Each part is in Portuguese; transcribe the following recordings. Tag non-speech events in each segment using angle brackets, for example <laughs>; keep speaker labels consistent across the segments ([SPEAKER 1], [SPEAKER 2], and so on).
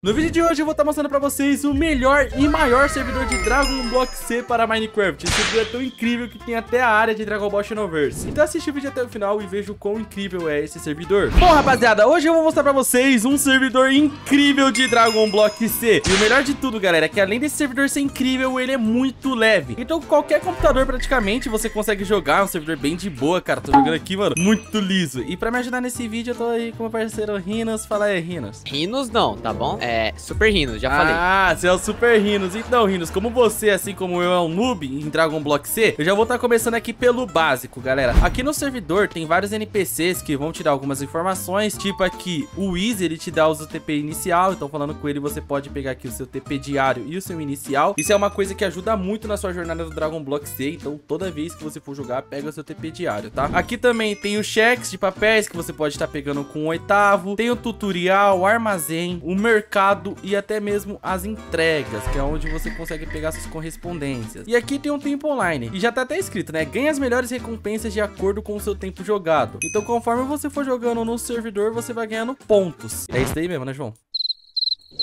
[SPEAKER 1] No vídeo de hoje eu vou estar mostrando pra vocês o melhor e maior servidor de Dragon Block C para Minecraft. Esse servidor é tão incrível que tem até a área de Dragon Ball Xenoverse. Então assiste o vídeo até o final e veja o quão incrível é esse servidor. Bom, rapaziada, hoje eu vou mostrar pra vocês um servidor incrível de Dragon Block C. E o melhor de tudo, galera, é que além desse servidor ser incrível, ele é muito leve. Então qualquer computador praticamente você consegue jogar, um servidor bem de boa, cara. Tô jogando aqui, mano, muito liso. E pra me ajudar nesse vídeo, eu tô aí com meu parceiro Rinos. Fala aí, Rinos.
[SPEAKER 2] Rinos não, tá bom? É é, Super Rinos, já falei.
[SPEAKER 1] Ah, você é o Super Rinos. Então, Rinos, como você, assim como eu, é um noob em Dragon Block C, eu já vou estar tá começando aqui pelo básico, galera. Aqui no servidor tem vários NPCs que vão te dar algumas informações, tipo aqui, o Easy, ele te dá o TP inicial, então falando com ele, você pode pegar aqui o seu TP diário e o seu inicial. Isso é uma coisa que ajuda muito na sua jornada do Dragon Block C, então toda vez que você for jogar, pega o seu TP diário, tá? Aqui também tem os cheques de papéis que você pode estar tá pegando com o oitavo, tem o tutorial, o armazém, o mercado mercado e até mesmo as entregas, que é onde você consegue pegar suas correspondências. E aqui tem um tempo online, e já tá até escrito, né? Ganhe as melhores recompensas de acordo com o seu tempo jogado. Então conforme você for jogando no servidor, você vai ganhando pontos. É isso aí mesmo, né, João?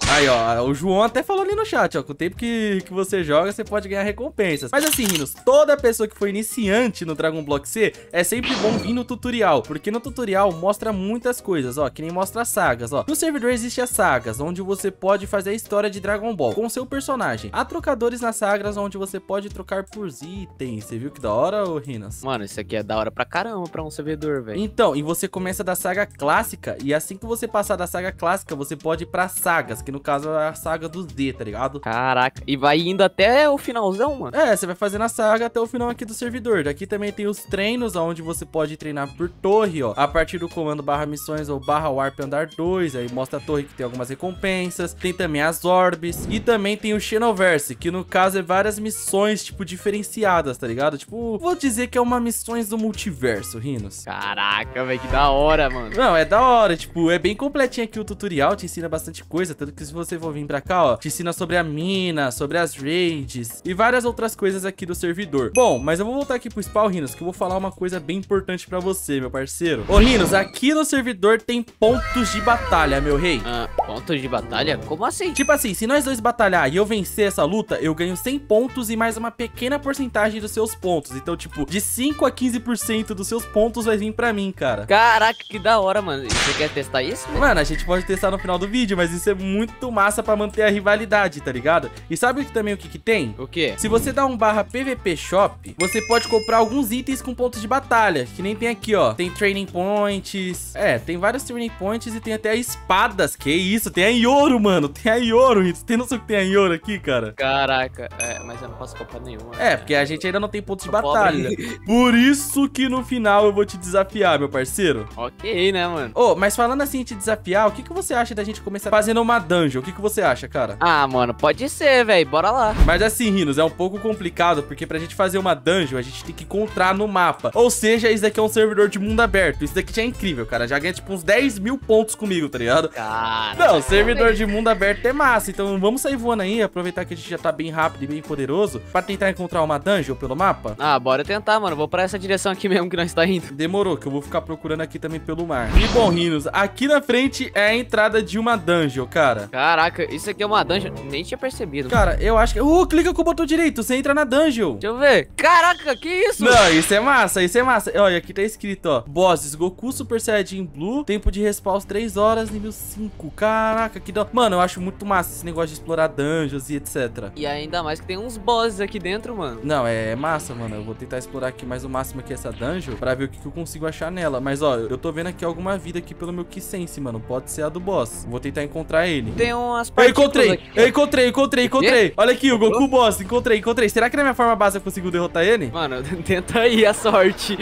[SPEAKER 1] Aí, ó, o João até falou ali no chat, ó, com o tempo que, que você joga, você pode ganhar recompensas. Mas assim, Rinos, toda pessoa que for iniciante no Dragon Block C, é sempre bom vir no tutorial, porque no tutorial mostra muitas coisas, ó, que nem mostra sagas, ó. No servidor existe as sagas, onde você pode fazer a história de Dragon Ball com seu personagem. Há trocadores nas sagas, onde você pode trocar por itens. Você viu que da hora, ô Rinos?
[SPEAKER 2] Mano, isso aqui é da hora pra caramba pra um servidor, velho.
[SPEAKER 1] Então, e você começa da saga clássica, e assim que você passar da saga clássica, você pode ir pra sagas, que no caso é a saga dos D, tá ligado?
[SPEAKER 2] Caraca, e vai indo até o finalzão, mano?
[SPEAKER 1] É, você vai fazendo a saga até o final aqui do servidor. Daqui também tem os treinos, onde você pode treinar por torre, ó. A partir do comando barra missões ou barra warp andar 2, aí mostra a torre que tem algumas recompensas. Tem também as orbes. E também tem o Xenoverse, que no caso é várias missões, tipo, diferenciadas, tá ligado? Tipo, vou dizer que é uma missões do multiverso, Rinos.
[SPEAKER 2] Caraca, velho, que da hora, mano.
[SPEAKER 1] Não, é da hora, tipo, é bem completinho aqui o tutorial, te ensina bastante coisa, tanto que se você for vir pra cá, ó, te ensina sobre a mina, sobre as raids e várias outras coisas aqui do servidor. Bom, mas eu vou voltar aqui pro spawn, Rinos, que eu vou falar uma coisa bem importante pra você, meu parceiro. Ô, Rinos, aqui no servidor tem pontos de batalha, meu rei.
[SPEAKER 2] Ah, pontos de batalha? Como assim?
[SPEAKER 1] Tipo assim, se nós dois batalhar e eu vencer essa luta, eu ganho 100 pontos e mais uma pequena porcentagem dos seus pontos. Então, tipo, de 5 a 15% dos seus pontos vai vir pra mim, cara.
[SPEAKER 2] Caraca, que da hora, mano. Você quer testar isso?
[SPEAKER 1] Mano, a gente pode testar no final do vídeo, mas isso é muito massa massa pra manter a rivalidade, tá ligado? E sabe também o que que tem?
[SPEAKER 2] O quê?
[SPEAKER 1] Se você dá um barra PVP Shop, você pode comprar alguns itens com pontos de batalha, que nem tem aqui, ó. Tem training points, é, tem vários training points e tem até espadas, que isso, tem a Ioro, mano, tem a Ioro, tem noção que tem a Ioro aqui, cara?
[SPEAKER 2] Caraca, é, mas eu não posso comprar nenhuma.
[SPEAKER 1] É, porque a gente ainda não tem pontos de batalha. <laughs> Por isso que no final eu vou te desafiar, meu parceiro.
[SPEAKER 2] Ok, né, mano?
[SPEAKER 1] Ô, oh, mas falando assim, te desafiar, o que, que você acha da gente começar fazendo uma dungeon? O que, que você acha, cara?
[SPEAKER 2] Ah, mano, pode ser, velho. Bora lá.
[SPEAKER 1] Mas assim, Rinos, é um pouco complicado, porque pra gente fazer uma dungeon, a gente tem que encontrar no mapa. Ou seja, isso daqui é um servidor de mundo aberto. Isso daqui já é incrível, cara. Já ganha, tipo, uns 10 mil pontos comigo, tá ligado?
[SPEAKER 2] Cara,
[SPEAKER 1] Não, servidor de mundo aberto é massa. Então vamos sair voando aí, aproveitar que a gente já tá bem rápido e bem poderoso, pra tentar encontrar uma dungeon pelo mapa.
[SPEAKER 2] Ah, bora tentar, mano. Vou pra essa direção aqui mesmo que nós tá indo.
[SPEAKER 1] Demorou, que eu vou ficar procurando aqui também pelo mar. E bom, Rinos, aqui na frente é a entrada de uma dungeon, cara.
[SPEAKER 2] Caraca, isso aqui é uma dungeon. Nem tinha percebido.
[SPEAKER 1] Cara, eu acho que... Uh, clica com o botão direito, você entra na dungeon.
[SPEAKER 2] Deixa eu ver. Caraca, que isso?
[SPEAKER 1] Não, isso é massa, isso é massa. Olha, aqui tá escrito, ó. Bosses, Goku Super Saiyajin Blue, tempo de respawn 3 horas, nível 5. Caraca, que da... Mano, eu acho muito massa esse negócio de explorar dungeons e etc.
[SPEAKER 2] E ainda mais que tem uns bosses aqui dentro, mano.
[SPEAKER 1] Não, é massa, mano. Eu vou tentar explorar aqui mais o máximo aqui essa dungeon pra ver o que, que eu consigo achar nela. Mas, ó, eu tô vendo aqui alguma vida aqui pelo meu Kisense, mano. Pode ser a do boss. Vou tentar encontrar ele.
[SPEAKER 2] Tem umas
[SPEAKER 1] Eu encontrei! Aqui, eu encontrei, encontrei, encontrei. Olha aqui, o Goku Boss. Encontrei, encontrei. Será que na minha forma base eu consigo derrotar ele?
[SPEAKER 2] Mano, <laughs> tenta aí a sorte.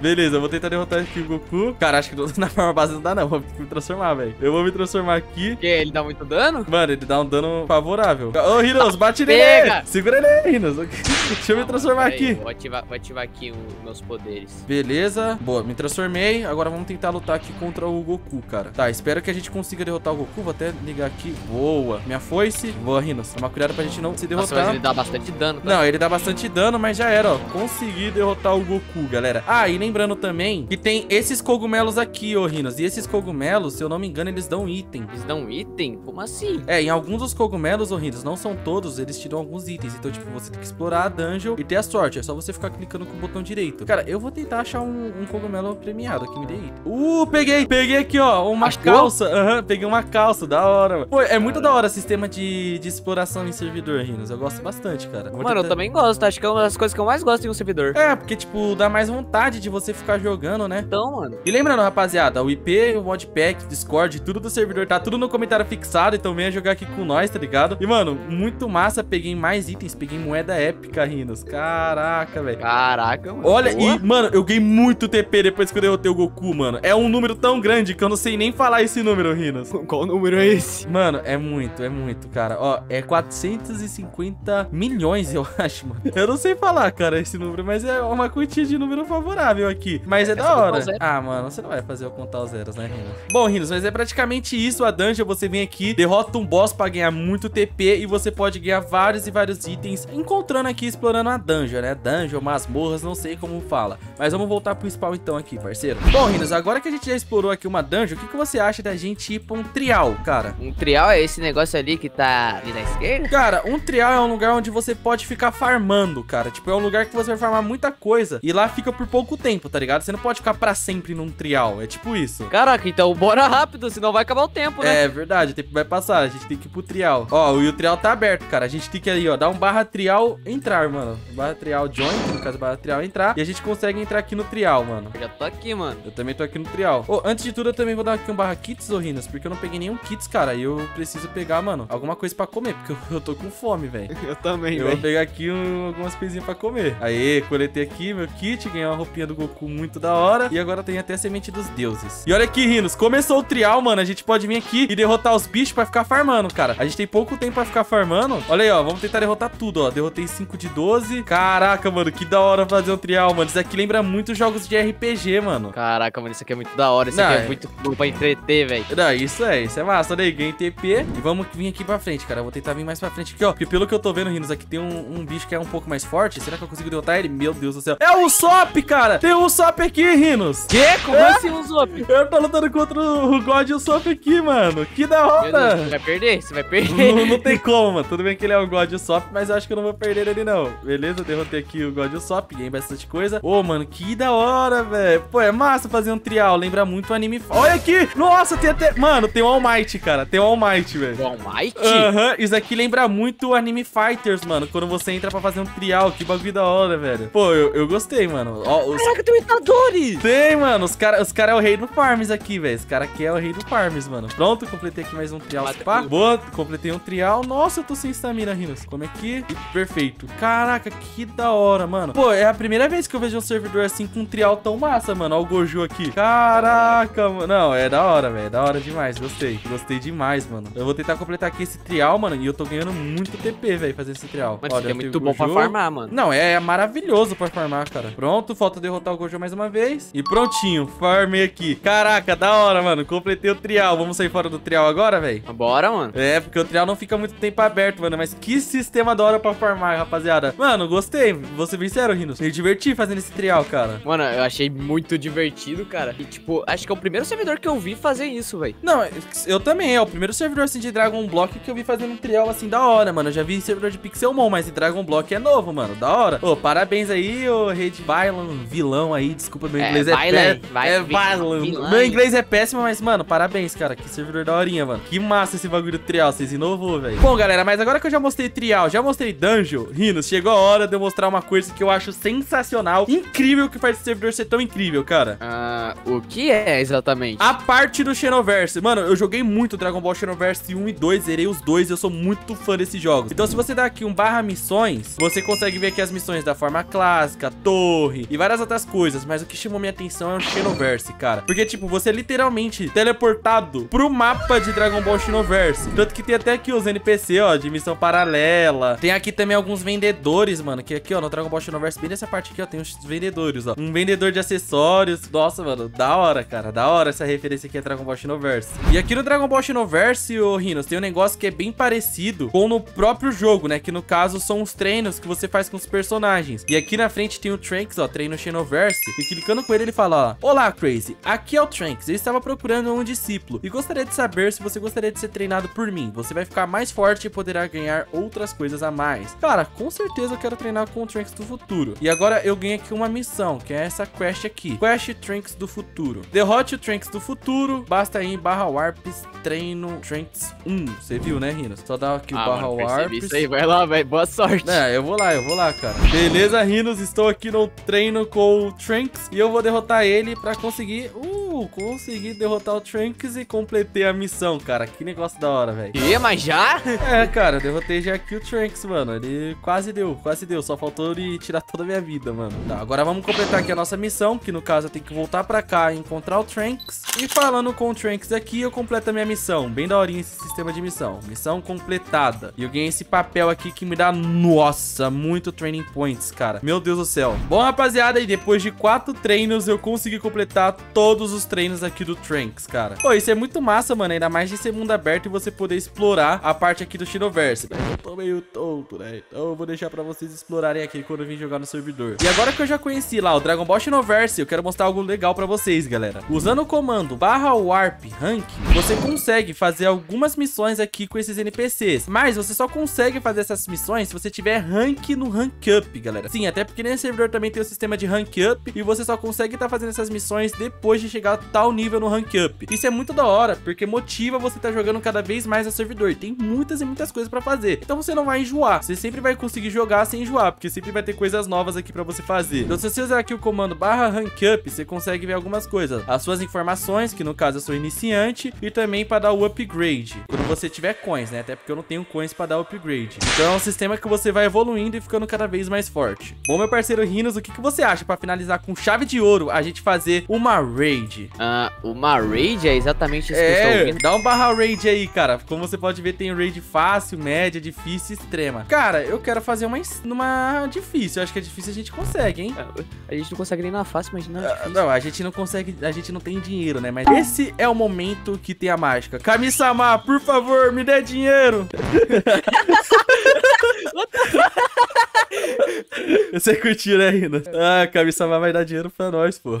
[SPEAKER 1] Beleza, eu vou tentar derrotar aqui o Goku. Cara, acho que <laughs> na forma base não dá, não. Vou me transformar, velho. Eu vou me transformar aqui.
[SPEAKER 2] Que? Ele dá muito dano?
[SPEAKER 1] Mano, ele dá um dano favorável. Ô, Rinos, bate nele. Segura ele, Rinos. <laughs> Deixa eu me transformar aqui.
[SPEAKER 2] Vou ativar, vou ativar aqui os meus poderes.
[SPEAKER 1] Beleza. Boa, me transformei. Agora vamos tentar lutar aqui contra o Goku, cara. Tá, espero que a gente consiga derrotar o Goku. Vou até ligar aqui. Boa. Minha foice. Boa, Rinos. Toma cuidado pra gente não se
[SPEAKER 2] Nossa,
[SPEAKER 1] derrotar.
[SPEAKER 2] mas ele dá bastante dano, tá?
[SPEAKER 1] Não, ele dá bastante dano, mas já era, ó. Consegui derrotar o Goku, galera. Ah, e lembrando também que tem esses cogumelos aqui, ô Rinos. E esses cogumelos, se eu não me engano, eles dão item.
[SPEAKER 2] Eles dão item? Como assim?
[SPEAKER 1] É, em alguns dos cogumelos, ô Rinos, não são todos, eles te dão alguns itens. Então, tipo, você tem que explorar a dungeon e ter a sorte. É só você ficar clicando com o botão direito. Cara, eu vou tentar achar um, um cogumelo premiado que me dê item. Uh, peguei! Peguei aqui, ó, uma
[SPEAKER 2] Achou?
[SPEAKER 1] calça. Aham, peguei uma calça, da hora, mano. Pô, é muito da hora o sistema de, de exploração em servidor, Rinos. Eu gosto bastante, cara. Vou
[SPEAKER 2] Mano, eu
[SPEAKER 1] tentar-
[SPEAKER 2] também gosto. Acho que é uma das coisas que eu mais gosto em um servidor.
[SPEAKER 1] É, porque, tipo, dá mais vontade de você ficar jogando, né?
[SPEAKER 2] Então, mano.
[SPEAKER 1] E lembrando, rapaziada, o IP, o modpack, Discord, tudo do servidor tá tudo no comentário fixado, então venha jogar aqui com nós, tá ligado? E, mano, muito massa, peguei mais itens, peguei moeda épica, Rinos. Caraca, velho.
[SPEAKER 2] Caraca, mano.
[SPEAKER 1] Olha,
[SPEAKER 2] Boa.
[SPEAKER 1] e, mano, eu ganhei muito TP depois que eu derrotei o Goku, mano. É um número tão grande que eu não sei nem falar esse número, Rinos. <laughs>
[SPEAKER 2] Qual número é esse?
[SPEAKER 1] Mano, é muito, é muito, cara. Ó, é 450 milhões, eu <laughs> acho, mano. Eu não sei falar, cara, esse número, mas é uma quantia de número favorável aqui. Mas é da hora. Ah, mano, você não vai fazer eu contar os zeros, né, Rinos? Bom, Rinos, mas é praticamente isso a dungeon. Você vem aqui, derrota um boss pra ganhar muito TP e você pode ganhar vários e vários itens encontrando aqui, explorando a dungeon, né? Dungeon, masmorras, não sei como fala. Mas vamos voltar pro spawn então aqui, parceiro. Bom, Rinos, agora que a gente já explorou aqui uma dungeon, o que, que você acha da gente ir pra um trial, cara?
[SPEAKER 2] Um trial é esse negócio ali que tá ali na esquerda?
[SPEAKER 1] Cara, um trial é um lugar onde você pode ficar farmando, cara. Tipo, é um lugar que você vai farmar muita coisa e lá fica por pouco tempo, tá ligado? Você não pode ficar pra sempre num trial. É tipo isso.
[SPEAKER 2] Caraca, então bora rápido, senão vai acabar o tempo, né?
[SPEAKER 1] É verdade, o tempo vai passar, a gente tem que ir pro trial. Ó, e o trial tá aberto, cara. A gente tem que ali, ó, dar um barra trial entrar, mano. Barra trial join, no caso, barra trial entrar. E a gente consegue entrar aqui no trial, mano.
[SPEAKER 2] Eu já tô aqui, mano.
[SPEAKER 1] Eu também tô aqui no trial. Ô, antes de tudo, eu também vou dar aqui um barra kits, ô Rinas, porque eu não peguei nenhum kits, cara. E eu preciso pegar, mano, alguma coisa pra comer, porque eu, <laughs> eu tô com fome, velho.
[SPEAKER 2] Eu também,
[SPEAKER 1] Eu vou pegar aqui um- algumas coisinhas pra comer. Aê, coletei aqui meu kit, ganhei uma roupinha do Goku muito da hora. E agora tem até a semente dos deuses. E olha aqui, Rinos, começou o trial, mano. A gente pode vir aqui e derrotar os bichos pra ficar farmando, cara. A gente tem pouco tempo pra ficar farmando. Olha aí, ó, vamos tentar derrotar tudo, ó. Derrotei 5 de 12. Caraca, mano, que da hora fazer um trial, mano. Isso aqui lembra muito jogos de RPG, mano.
[SPEAKER 2] Caraca, mano, isso aqui é muito da hora. Isso
[SPEAKER 1] Não,
[SPEAKER 2] aqui
[SPEAKER 1] é-
[SPEAKER 2] é muito bom pra entreter, velho.
[SPEAKER 1] Não, isso é, isso é massa. Olha aí, ganhei TP. E vamos vir aqui pra frente, cara. Eu vou tentar vir mais pra frente aqui, ó. Porque pelo que eu tô vendo, Rinos, aqui tem um, um bicho que é um pouco mais forte. Será que eu consigo derrotar ele? Meu Deus do céu. É o Sop, cara! Tem um Sop aqui, Rinos!
[SPEAKER 2] Que? Como
[SPEAKER 1] É?
[SPEAKER 2] assim um Zop?
[SPEAKER 1] Eu tô lutando contra o God e o Sop aqui, mano. Que da
[SPEAKER 2] Deus, você
[SPEAKER 1] hora!
[SPEAKER 2] vai perder? Você vai perder?
[SPEAKER 1] Não, não tem como, mano. Tudo bem que ele é o God e o Sop, mas eu acho que eu não vou perder ele, não. Beleza? Derrotei aqui o God e o Sop, ganhei bastante coisa. Ô, mano, que da hora, velho. Pô, é massa fazer um trial. Lembra muito o anime. Olha aqui! Nossa, tem até. Mano, tem o All Might, cara. Tem o All Might, velho.
[SPEAKER 2] All Might?
[SPEAKER 1] Aham, isso aqui lembra muito o Anime Fighters, mano. Quando você entra pra fazer um trial, que bagulho da hora, velho. Pô, eu, eu gostei, mano. Ó, os...
[SPEAKER 2] Caraca, tem Itadori!
[SPEAKER 1] Tem, mano. Os caras os cara é o rei do Farms aqui, velho. Esse cara aqui é o rei do Farms, mano. Pronto, completei aqui mais um trial. Pá. Boa, completei um trial. Nossa, eu tô sem estamina, Rinos. Come aqui. E perfeito. Caraca, que da hora, mano. Pô, é a primeira vez que eu vejo um servidor assim com um trial tão massa, mano. Ó o Goju aqui. Caraca, mano. Não, é da hora, velho. É da hora demais. Gostei. Gostei demais, mano. Eu vou tentar completar aqui esse trial, mano. E eu tô ganhando muito TP, velho, fazendo esse trial.
[SPEAKER 2] Isso aqui é muito bom pra farmar, mano.
[SPEAKER 1] Não, é maravilhoso pra farmar, cara. Pronto, falta derrotar o Gojo mais uma vez. E prontinho, farmei aqui. Caraca, da hora, mano. Completei o trial. Vamos sair fora do trial agora, velho?
[SPEAKER 2] Bora, mano.
[SPEAKER 1] É, porque o trial não fica muito tempo aberto, mano. Mas que sistema da hora pra farmar, rapaziada. Mano, gostei. Vou ser sério, Rinos. Me diverti fazendo esse trial, cara.
[SPEAKER 2] Mano, eu achei muito divertido, cara. E, tipo, acho que é o primeiro servidor que eu vi fazer isso, velho.
[SPEAKER 1] Não, eu também. É o primeiro servidor assim de Dragon Block que eu vi fazendo um trial assim da hora, mano. Eu já vi servidor de Pixelmon, mas Dragon Block é novo, mano. Da hora. Ô, parabéns aí, ô Red Violent, vilão aí. Desculpa, meu
[SPEAKER 2] É,
[SPEAKER 1] inglês é,
[SPEAKER 2] Violent,
[SPEAKER 1] péssimo. É
[SPEAKER 2] vilão.
[SPEAKER 1] Meu inglês é péssimo, mas, mano, parabéns, cara. Que servidor da horinha, mano. Que massa esse bagulho do trial. Vocês inovou, velho. Bom, galera, mas agora que eu já mostrei trial, já mostrei dungeon, Rinos, chegou a hora de eu mostrar uma coisa que eu acho sensacional, incrível, que faz esse servidor ser tão incrível, cara.
[SPEAKER 2] Ah, o que é exatamente?
[SPEAKER 1] A parte do Xenoverse. Mano, eu joguei muito Dragon Ball Xenoverse 1 e 2, zerei os dois, eu sou muito fã desses jogos. Então se você dá aqui um barra missões, você consegue ver aqui as missões da forma clássica, torre e várias outras coisas. Mas o que chamou minha atenção é o Xenoverse, cara. Porque, tipo, você é literalmente teleportado pro mapa de Dragon Ball Xenoverse. Tanto que tem até aqui os NPC, ó, de missão paralela. Tem aqui também alguns vendedores, mano, que aqui, ó, no Dragon Ball Xenoverse, bem nessa parte aqui, ó, tem os vendedores, ó. Um vendedor de acessórios. Nossa, mano, da hora, cara. Da hora essa referência aqui a Dragon Ball Xenoverse. E aqui no Dragon Ball Xenoverse, Xenoverse, ô Rinos, tem um negócio que é bem parecido com no próprio jogo, né? Que no caso são os treinos que você faz com os personagens. E aqui na frente tem o Trunks, ó, treino Xenoverse. E clicando com ele, ele fala, ó, Olá, Crazy, aqui é o Trunks. Eu estava procurando um discípulo e gostaria de saber se você gostaria de ser treinado por mim. Você vai ficar mais forte e poderá ganhar outras coisas a mais. Cara, com certeza eu quero treinar com o Trunks do futuro. E agora eu ganho aqui uma missão, que é essa quest aqui. Quest Trunks do futuro. Derrote o Trunks do futuro, basta ir em barra warps treino Trunks 1. Você viu, né, Rinos? Só dá aqui o
[SPEAKER 2] Ah,
[SPEAKER 1] barra warps.
[SPEAKER 2] Isso aí, vai lá, velho. Boa sorte.
[SPEAKER 1] É, eu vou lá, eu vou lá, cara. Beleza, Rinos, estou aqui no treino com o Trunks e eu vou derrotar ele pra conseguir... Consegui derrotar o Trunks e completei a missão, cara. Que negócio da hora, velho.
[SPEAKER 2] E, mas já?
[SPEAKER 1] É, cara, eu derrotei já aqui o Trunks, mano. Ele quase deu, quase deu. Só faltou ele tirar toda a minha vida, mano. Tá, agora vamos completar aqui a nossa missão, que no caso eu tenho que voltar pra cá e encontrar o Trunks. E falando com o Trunks aqui, eu completo a minha missão. Bem daorinha esse sistema de missão. Missão completada. E eu ganhei esse papel aqui que me dá, nossa, muito training points, cara. Meu Deus do céu. Bom, rapaziada, e depois de quatro treinos, eu consegui completar todos os treinos aqui do Trunks, cara. Pô, isso é muito massa, mano. Ainda mais de ser mundo aberto e você poder explorar a parte aqui do Shinoverse. Mas eu tô meio tonto, né? Então eu vou deixar pra vocês explorarem aqui quando eu vim jogar no servidor. E agora que eu já conheci lá o Dragon Ball Shinoverse, eu quero mostrar algo legal pra vocês, galera. Usando o comando barra warp rank, você consegue fazer algumas missões aqui com esses NPCs. Mas você só consegue fazer essas missões se você tiver rank no rank up, galera. Sim, até porque nesse servidor também tem o sistema de rank up e você só consegue estar fazendo essas missões depois de chegar tal nível no rank up. Isso é muito da hora, porque motiva você estar jogando cada vez mais no servidor. Tem muitas e muitas coisas pra fazer. Então você não vai enjoar. Você sempre vai conseguir jogar sem enjoar, porque sempre vai ter coisas novas aqui pra você fazer. Então se você usar aqui o comando barra rank up, você consegue ver algumas coisas. As suas informações, que no caso eu sou iniciante, e também para dar o upgrade. Quando você tiver coins, né? Até porque eu não tenho coins para dar upgrade. Então é um sistema que você vai evoluindo e ficando cada vez mais forte. Bom, meu parceiro Rinos, o que, que você acha para finalizar com chave de ouro a gente fazer uma raid?
[SPEAKER 2] Ah, uma raid é exatamente isso que eu estou
[SPEAKER 1] É,
[SPEAKER 2] ouvindo.
[SPEAKER 1] dá um barra raid aí, cara. Como você pode ver, tem raid fácil, média, difícil e extrema. Cara, eu quero fazer uma, numa difícil. Eu acho que é difícil a gente consegue, hein?
[SPEAKER 2] A gente não consegue nem na fácil, mas não é
[SPEAKER 1] Ah,
[SPEAKER 2] difícil.
[SPEAKER 1] Não, a gente não consegue, a gente não tem dinheiro, né? Mas esse é o momento que tem a mágica. Kami-sama, por favor, me dê dinheiro. <laughs> <laughs> Você curtiu, né, Rina? Ah, Kami-sama vai dar dinheiro pra nós, pô.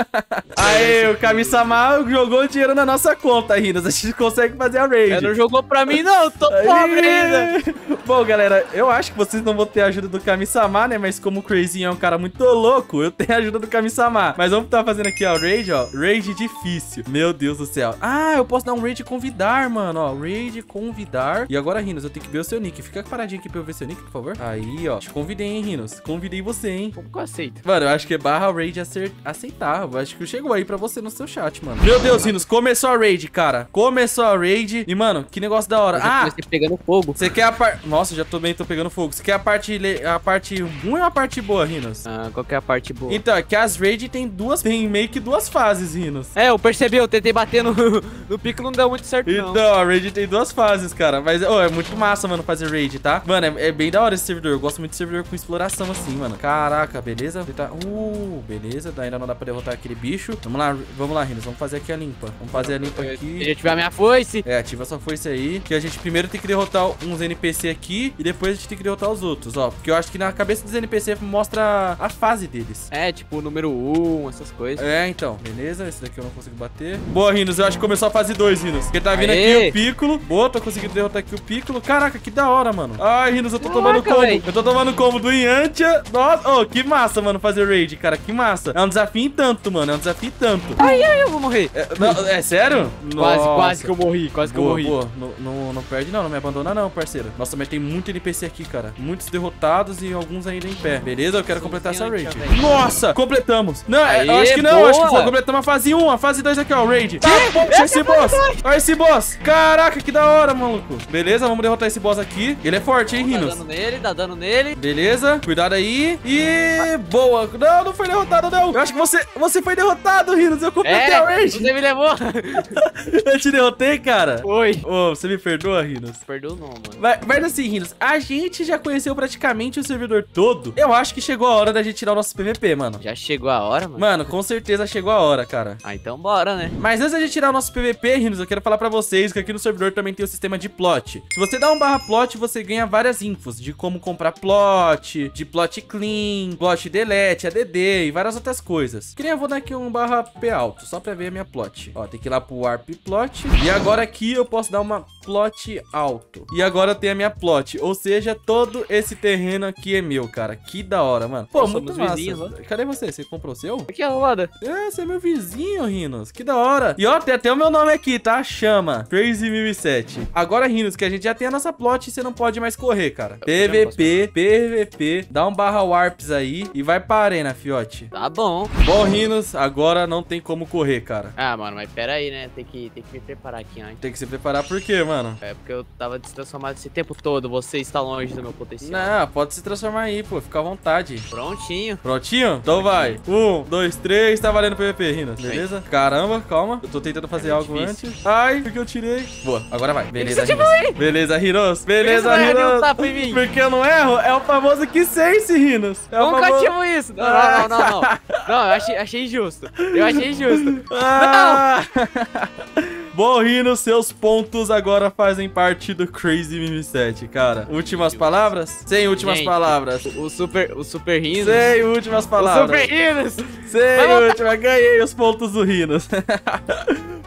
[SPEAKER 1] <laughs> Aê, o Kami-sama jogou dinheiro na nossa conta, Rinas. A gente consegue fazer a raid.
[SPEAKER 2] É, não jogou pra mim, não. Tô pobre ainda.
[SPEAKER 1] Bom, galera, eu acho que vocês não vão ter a ajuda do Kami-sama, né? Mas como o Crazy é um cara muito louco, eu tenho a ajuda do Kami-sama. Mas vamos estar fazendo aqui, ó, raid, ó. Raid difícil. Meu Deus do céu. Ah, eu posso dar um raid convidar, mano, ó. Raid convidar. E agora, Rinos, eu tenho que ver o seu nick. Fica paradinho aqui pra eu ver seu nick, por favor. Aí, ó. Te convidei, hein, Rinos. Convidei você, hein.
[SPEAKER 2] Como que eu aceito?
[SPEAKER 1] Mano, eu acho que é barra raid aceitar. Eu acho que chegou aí pra você no seu chat, mano. Meu Deus, Rinos, começou a raid, cara. Começou a raid. E, mano, que negócio da hora. Ah,
[SPEAKER 2] comecei pegando fogo.
[SPEAKER 1] você quer a parte. Nossa, já também tô pegando fogo. Você quer a parte, le- a parte ruim ou a parte boa, Rinos?
[SPEAKER 2] Ah, qual que é a parte boa?
[SPEAKER 1] Então, é que as raid tem duas. Tem meio que duas fases, Rinos.
[SPEAKER 2] É, eu percebi, eu tentei bater no, <laughs> no pico não deu muito certo, não.
[SPEAKER 1] Então, a raid tem duas fases, cara. Mas, ô, é muito massa, mano, fazer raid, tá? Mano, é, é bem da hora esse servidor. Eu gosto muito de servidor com exploração assim, mano. Caraca, beleza? Ele tá- Uh, beleza. Ainda não dá pra derrotar aquele bicho. Vamos lá, vamos lá, Rinos. Vamos fazer aqui a limpa. Vamos fazer a limpa aqui.
[SPEAKER 2] a gente tiver a minha foice.
[SPEAKER 1] É, ativa sua força aí. Que a gente primeiro tem que derrotar uns NPC aqui e depois a gente tem que derrotar os outros, ó. Porque eu acho que na cabeça dos NPC mostra a fase deles.
[SPEAKER 2] É, tipo, o número 1, essas coisas.
[SPEAKER 1] É, então, beleza. Esse daqui eu não consigo bater. Boa, Rinos. Eu acho que começou a fase 2, Rinos. Porque tá vindo
[SPEAKER 2] Aê!
[SPEAKER 1] aqui o Piccolo. Boa, tô conseguindo derrotar aqui o Piccolo. Caraca, que da hora, mano. Ai, Rinos, eu tô
[SPEAKER 2] Caraca,
[SPEAKER 1] tomando combo.
[SPEAKER 2] véi.
[SPEAKER 1] Eu tô tomando combo do Yantia. Nossa, oh, que massa, mano, fazer raid, cara. Que massa. É um desafio em tanto, mano. É um desafio em tanto.
[SPEAKER 2] Ai, ai, eu vou morrer.
[SPEAKER 1] É, não, é sério?
[SPEAKER 2] Quase,
[SPEAKER 1] Nossa.
[SPEAKER 2] quase que eu morri, quase que eu
[SPEAKER 1] Boa,
[SPEAKER 2] morri.
[SPEAKER 1] boa. Não, não, não perde não, não me abandona não, parceiro. Nossa, mas tem muito NPC aqui, cara. Muitos derrotados e alguns ainda em pé. Beleza? Eu quero completar essa raid. Nossa! Completamos! Não, é- eu
[SPEAKER 2] Aê,
[SPEAKER 1] acho que não, eu acho que
[SPEAKER 2] boa.
[SPEAKER 1] foi. Completamos a fase 1, a fase 2 aqui, ó, o raid. Tá, poxa, esse boss! Olha esse boss! Caraca, que da hora, maluco. Beleza, vamos derrotar esse boss aqui. Ele é forte, hein,
[SPEAKER 2] Tá
[SPEAKER 1] Rinos?
[SPEAKER 2] dando nele, tá dando dano nele.
[SPEAKER 1] Beleza, cuidado aí. E boa. Não, não foi derrotado, não. Eu acho que você, você foi derrotado, Rinos. Eu completei
[SPEAKER 2] É,
[SPEAKER 1] a range.
[SPEAKER 2] você me levou. <laughs>
[SPEAKER 1] Eu te derrotei, cara.
[SPEAKER 2] Oi.
[SPEAKER 1] Ô, você me perdoa, Rinos?
[SPEAKER 2] Perdeu não, mano.
[SPEAKER 1] Mas, mas assim, Rinos, a gente já conheceu praticamente o servidor todo. Eu acho que chegou a hora da gente tirar o nosso PVP, mano.
[SPEAKER 2] Já chegou a hora, mano?
[SPEAKER 1] Mano, com certeza chegou a hora, cara.
[SPEAKER 2] Ah, então bora, né?
[SPEAKER 1] Mas antes da gente tirar o nosso PVP, Rinos, eu quero falar pra vocês que aqui no servidor também tem o sistema de plot. Se você dá um barra plot, você ganha várias infos de como comprar plot, de plot clean, plot delete, ADD e várias outras coisas. Que nem eu vou dar aqui um barra P alto, só pra ver a minha plot. Ó, tem que ir lá pro Warp Plot. E agora aqui eu posso dar uma plot alto. E agora eu tenho a minha plot. Ou seja, todo esse terreno aqui é meu, cara. Que da hora, mano. Pô,
[SPEAKER 2] Nós
[SPEAKER 1] muito massa.
[SPEAKER 2] vizinhos, ó.
[SPEAKER 1] Cadê você? Você comprou o seu?
[SPEAKER 2] Aqui, arrumada.
[SPEAKER 1] É, você é meu vizinho, Rinos. Que da hora. E ó, tem até o meu nome aqui, tá? Chama. Crazy 1007. Agora, Rinos, que a gente já tem a nossa plot e você não pode mais correr, cara. PVP, PVP. Dá um barra warps aí e vai pra arena, fiote.
[SPEAKER 2] Tá bom.
[SPEAKER 1] Bom, Rinos, agora não tem como correr, cara.
[SPEAKER 2] Ah, mano, mas pera aí, né? Tem que, tem que me preparar aqui antes.
[SPEAKER 1] Tem que se preparar por quê, mano?
[SPEAKER 2] É porque eu tava destransformado esse tempo todo. Você está longe do meu potencial.
[SPEAKER 1] Não, pode se transformar aí, pô. Fica à vontade.
[SPEAKER 2] Prontinho.
[SPEAKER 1] Prontinho? Então vai. Um, dois, três, tá valendo PVP, Rinas. Beleza? Caramba, calma. Eu tô tentando fazer
[SPEAKER 2] É
[SPEAKER 1] algo
[SPEAKER 2] difícil.
[SPEAKER 1] antes. Ai, porque eu tirei. Boa, agora vai. Beleza, Rinos. Beleza, Rinos. Beleza, Rinos.
[SPEAKER 2] Em mim?
[SPEAKER 1] Porque eu não erro, é o famoso que sense, Rinos. É
[SPEAKER 2] Nunca
[SPEAKER 1] famoso...
[SPEAKER 2] tive isso. Não, não, não, não. Não, <laughs> não eu achei, achei justo. Eu achei justo.
[SPEAKER 1] Ah! Bom, <laughs> Rinos, seus pontos agora fazem parte do Crazy Mimi 7, cara. Últimas palavras? Sem últimas
[SPEAKER 2] Gente,
[SPEAKER 1] palavras.
[SPEAKER 2] O super, o super rindo.
[SPEAKER 1] Sem últimas
[SPEAKER 2] O
[SPEAKER 1] palavras.
[SPEAKER 2] super rinos.
[SPEAKER 1] Sei,
[SPEAKER 2] Vai voltar.
[SPEAKER 1] última, ganhei os pontos do Rinos. <laughs>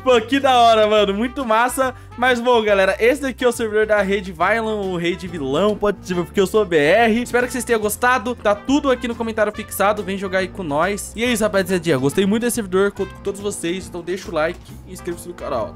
[SPEAKER 1] Pô, que da hora, mano. Muito massa. Mas bom, galera, esse daqui é o servidor da Rede Violent, o Rede Vilão, pode ser porque eu sou BR. Espero que vocês tenham gostado. Tá tudo aqui no comentário fixado. Vem jogar aí com nós. E é isso, rapaziada. Gostei muito desse servidor, conto com todos vocês. Então deixa o like e inscreva-se no canal.